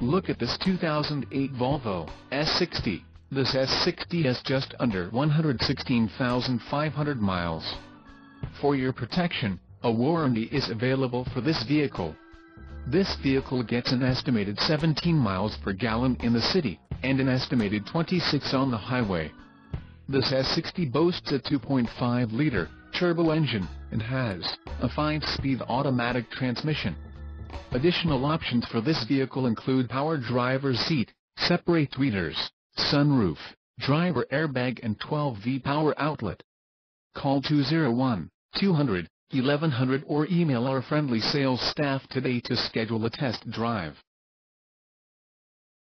Look at this 2008 Volvo S60. This S60 has just under 116,500 miles. For your protection, a warranty is available for this vehicle. This vehicle gets an estimated 17 miles per gallon in the city, and an estimated 26 on the highway. This S60 boasts a 2.5-liter turbo engine, and has a 5-speed automatic transmission. Additional options for this vehicle include power driver's seat, separate readers, sunroof, driver airbag and 12V power outlet. Call 201-200-1100 or email our friendly sales staff today to schedule a test drive.